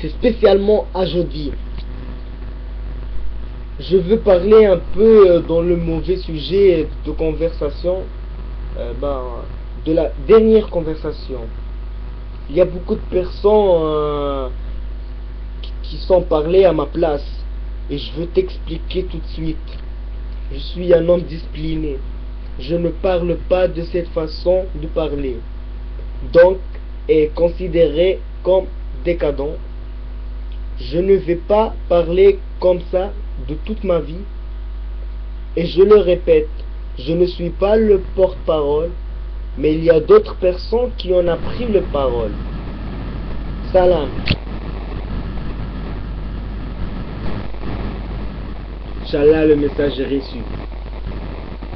c'est spécialement aujourd'hui. Je veux parler un peu euh, dans le mauvais sujet de conversation, euh, ben, de la dernière conversation. Il y a beaucoup de personnes euh, qui- qui sont parlées à ma place et je veux t'expliquer tout de suite. Je suis un homme discipliné. Je ne parle pas de cette façon de parler. Donc, est considéré comme décadent. Je ne vais pas parler comme ça de toute ma vie. Et je le répète, je ne suis pas le porte-parole, mais il y a d'autres personnes qui en ont pris le parole. Salam. Inch'Allah, le message est reçu.